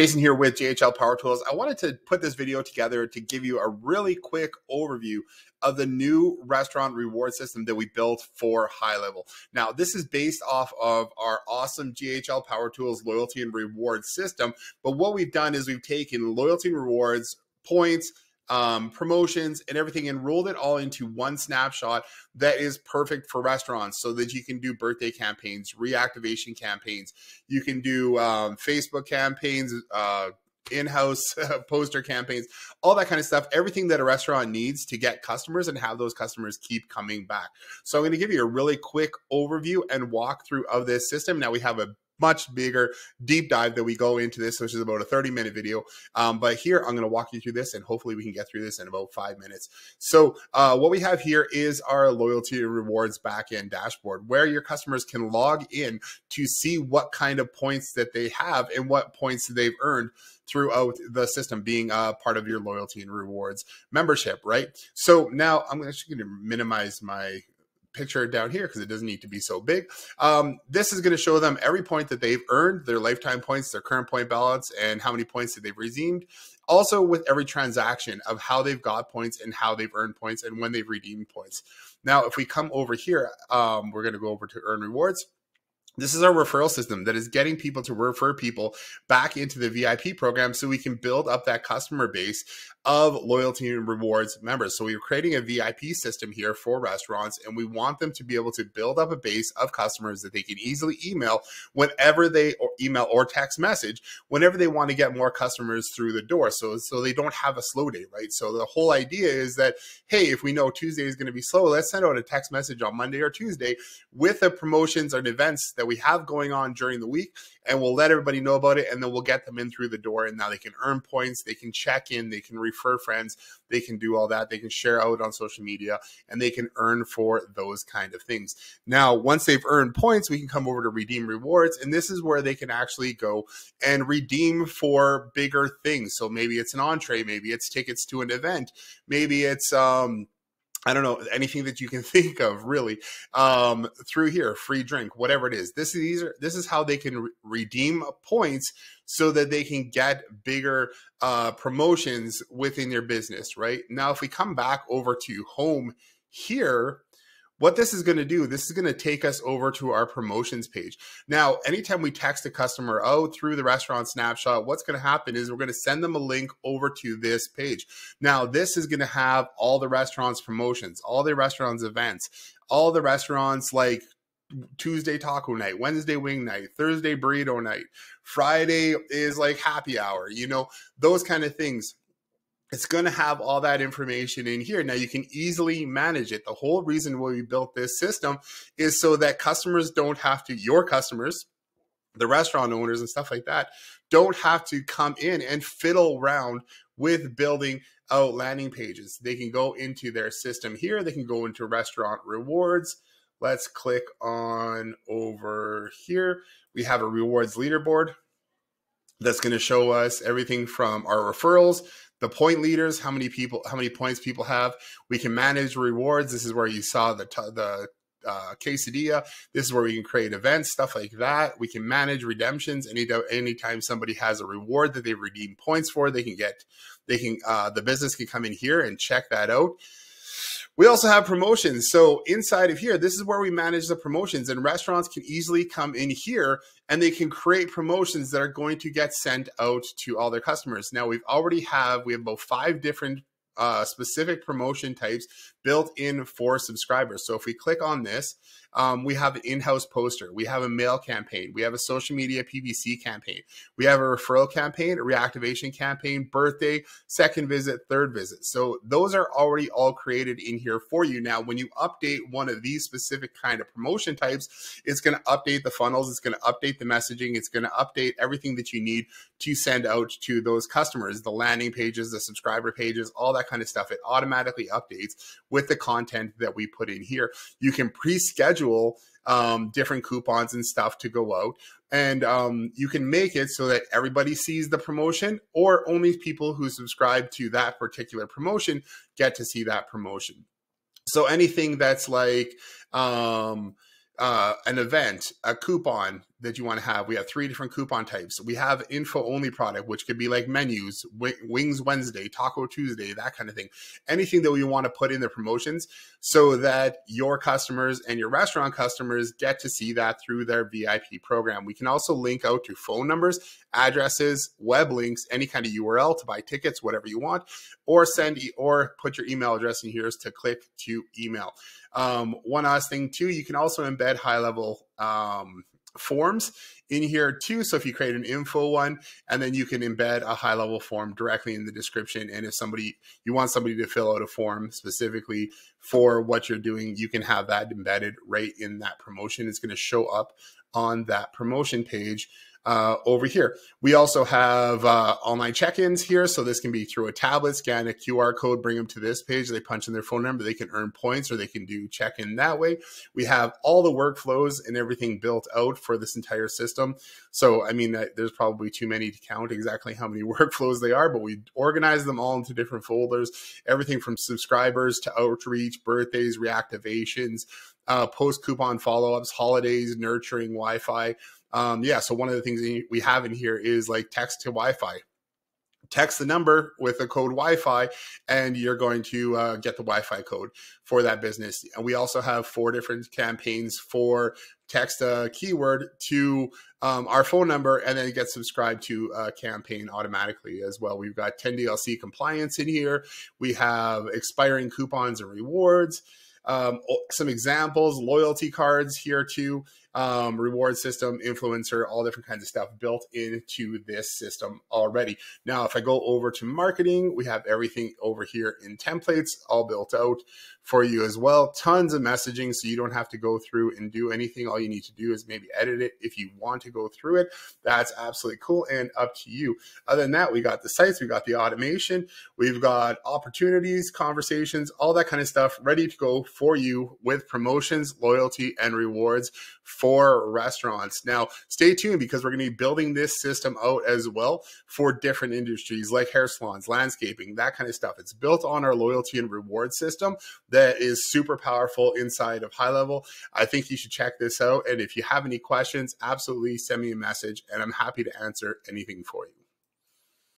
Jason here with GHL Power Tools. I wanted to put this video together to give you a really quick overview of the new restaurant reward system that we built for High Level. Now, this is based off of our awesome GHL Power Tools loyalty and reward system. But what we've done is we've taken loyalty rewards, points, um, promotions and everything and rolled it all into one snapshot that is perfect for restaurants so that you can do birthday campaigns, reactivation campaigns. You can do um, Facebook campaigns, uh, in-house poster campaigns, all that kind of stuff, everything that a restaurant needs to get customers and have those customers keep coming back. So I'm going to give you a really quick overview and walkthrough of this system. Now we have a much bigger deep dive that we go into this, which is about a 30 minute video. Um, but here I'm going to walk you through this and hopefully we can get through this in about five minutes. So uh, what we have here is our loyalty rewards backend dashboard where your customers can log in to see what kind of points that they have and what points they've earned throughout the system being a part of your loyalty and rewards membership, right? So now I'm actually going to minimize my picture down here because it doesn't need to be so big. Um, this is going to show them every point that they've earned, their lifetime points, their current point balance, and how many points that they've redeemed. Also, with every transaction of how they've got points and how they've earned points and when they've redeemed points. Now, if we come over here, um, we're going to go over to earn rewards. This is our referral system that is getting people to refer people back into the VIP program so we can build up that customer base of loyalty and rewards members. So we're creating a VIP system here for restaurants and we want them to be able to build up a base of customers that they can easily email whenever they or email or text message whenever they want to get more customers through the door. So so they don't have a slow day, right? So the whole idea is that hey, if we know Tuesday is going to be slow, let's send out a text message on Monday or Tuesday with the promotions and events that we have going on during the week and we'll let everybody know about it and then we'll get them in through the door and now they can earn points they can check in they can refer friends they can do all that they can share out on social media and they can earn for those kind of things. Now once they've earned points we can come over to redeem rewards and this is where they can actually go and redeem for bigger things. So maybe it's an entree maybe it's tickets to an event maybe it's um I don't know anything that you can think of really um, through here, free drink, whatever it is. This is these are this is how they can re- redeem points so that they can get bigger uh, promotions within your business. Right now, if we come back over to home here, what this is going to do, this is going to take us over to our promotions page. Now, anytime we text a customer oh, through the restaurant snapshot, what's going to happen is we're going to send them a link over to this page. Now, this is going to have all the restaurants promotions, all the restaurants events, all the restaurants like Tuesday taco night, Wednesday wing night, Thursday burrito night, Friday is like happy hour, you know, those kind of things it's going to have all that information in here. Now you can easily manage it. The whole reason why we built this system is so that customers don't have to, your customers, the restaurant owners and stuff like that, don't have to come in and fiddle around with building out landing pages. They can go into their system here. They can go into restaurant rewards. Let's click on over here. We have a rewards leaderboard that's going to show us everything from our referrals the point leaders, how many people, how many points people have. We can manage rewards. This is where you saw the the uh, quesadilla. This is where we can create events, stuff like that. We can manage redemptions. Any anytime somebody has a reward that they redeem points for, they can get, they can, uh, the business can come in here and check that out. We also have promotions. So inside of here, this is where we manage the promotions and restaurants can easily come in here and they can create promotions that are going to get sent out to all their customers. Now we've already have, we have about five different uh, specific promotion types built in for subscribers. So if we click on this, um, we have an in-house poster, we have a mail campaign, we have a social media PPC campaign, we have a referral campaign, a reactivation campaign, birthday, second visit, third visit. So those are already all created in here for you. Now, when you update one of these specific kind of promotion types, it's going to update the funnels, it's going to update the messaging, it's going to update everything that you need to send out to those customers, the landing pages, the subscriber pages, all that kind of stuff. It automatically updates with the content that we put in here. You can pre-schedule um, different coupons and stuff to go out. And um, you can make it so that everybody sees the promotion, or only people who subscribe to that particular promotion get to see that promotion. So anything that's like um, uh, an event, a coupon, that you want to have. We have three different coupon types. We have info only product, which could be like menus, Wings Wednesday, Taco Tuesday, that kind of thing. Anything that we want to put in the promotions so that your customers and your restaurant customers get to see that through their VIP program. We can also link out to phone numbers, addresses, web links, any kind of URL to buy tickets, whatever you want, or send e- or put your email address in here to click to email. Um, one last thing too, you can also embed high level um, forms in here too. So if you create an info one, and then you can embed a high level form directly in the description. And if somebody you want somebody to fill out a form specifically for what you're doing, you can have that embedded right in that promotion. It's going to show up on that promotion page uh, over here. We also have uh, online check-ins here. So this can be through a tablet, scan a QR code, bring them to this page. They punch in their phone number. They can earn points or they can do check-in that way. We have all the workflows and everything built out for this entire system. So, I mean, there's probably too many to count exactly how many workflows they are, but we organize them all into different folders, everything from subscribers to outreach, birthdays, reactivations, uh, post coupon follow-ups, holidays, nurturing Wi-Fi, um, yeah, so one of the things we have in here is like text to Wi-Fi. Text the number with the code Wi-Fi, and you're going to uh, get the Wi-Fi code for that business. And we also have four different campaigns for text a keyword to um, our phone number, and then get subscribed to a campaign automatically as well. We've got 10 DLC compliance in here. We have expiring coupons and rewards. Um, some examples, loyalty cards here too um, reward system, influencer, all different kinds of stuff built into this system already. Now, if I go over to marketing, we have everything over here in templates, all built out for you as well. Tons of messaging, so you don't have to go through and do anything. All you need to do is maybe edit it if you want to go through it. That's absolutely cool and up to you. Other than that, we got the sites, we got the automation, we've got opportunities, conversations, all that kind of stuff ready to go for you with promotions, loyalty, and rewards for restaurants. Now, stay tuned because we're going to be building this system out as well for different industries like hair salons, landscaping, that kind of stuff. It's built on our loyalty and reward system that is super powerful inside of High Level. I think you should check this out. And if you have any questions, absolutely send me a message and I'm happy to answer anything for you.